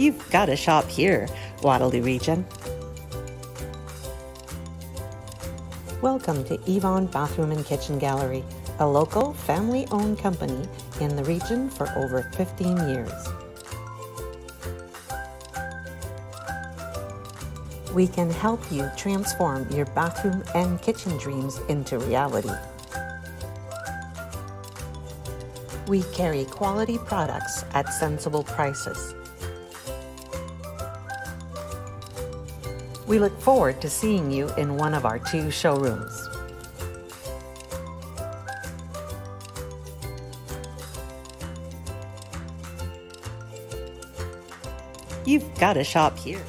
You've got to shop here, Waterloo Region. Welcome to Evon Bathroom and Kitchen Gallery, a local family owned company in the region for over 15 years. We can help you transform your bathroom and kitchen dreams into reality. We carry quality products at sensible prices. We look forward to seeing you in one of our two showrooms. You've got to shop here.